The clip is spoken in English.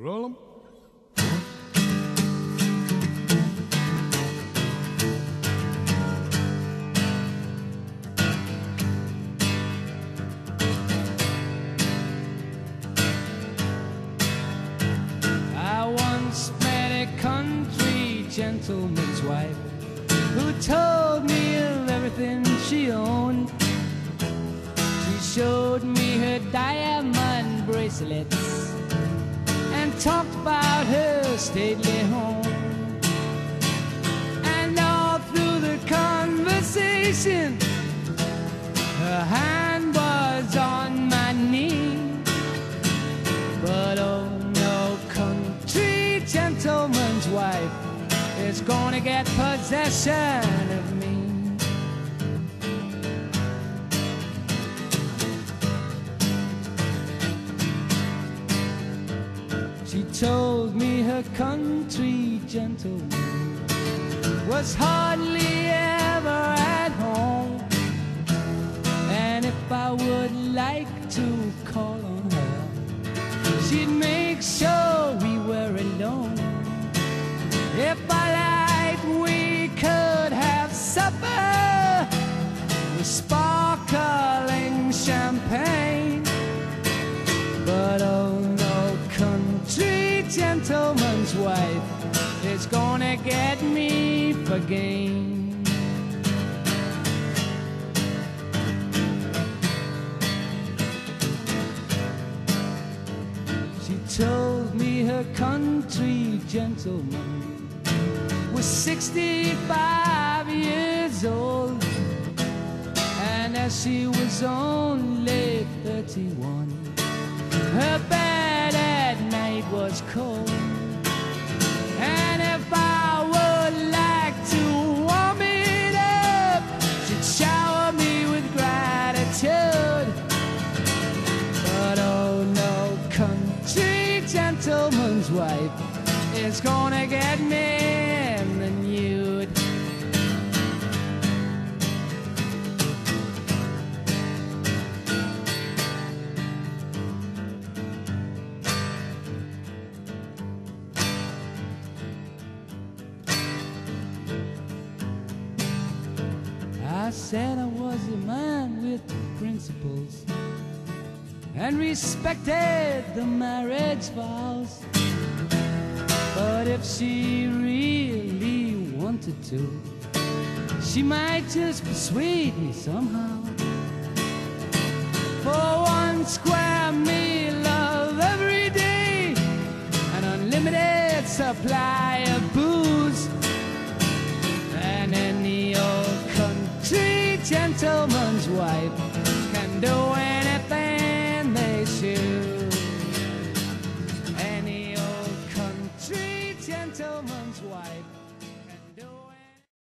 I once met a country gentleman's wife who told me of everything she owned. She showed me her diamond bracelets talked about her stately home. And all through the conversation, her hand was on my knee. But oh no, country gentleman's wife is gonna get possession of me. Told me her country gentleman was hardly ever at home. And if I would like to call on her, she'd make sure we were alone. If I liked, we could have supper with sparkling champagne. But oh gentleman's wife is gonna get me for game. She told me her country gentleman was 65 years old. And as she was only 31, her is gonna get me nude. I said I was a man with principles and respected the marriage vows. But if she really wanted to, she might just persuade me somehow. For one square meal of every day, an unlimited supply of booze, and any old country gentleman's wife can do it. tell me.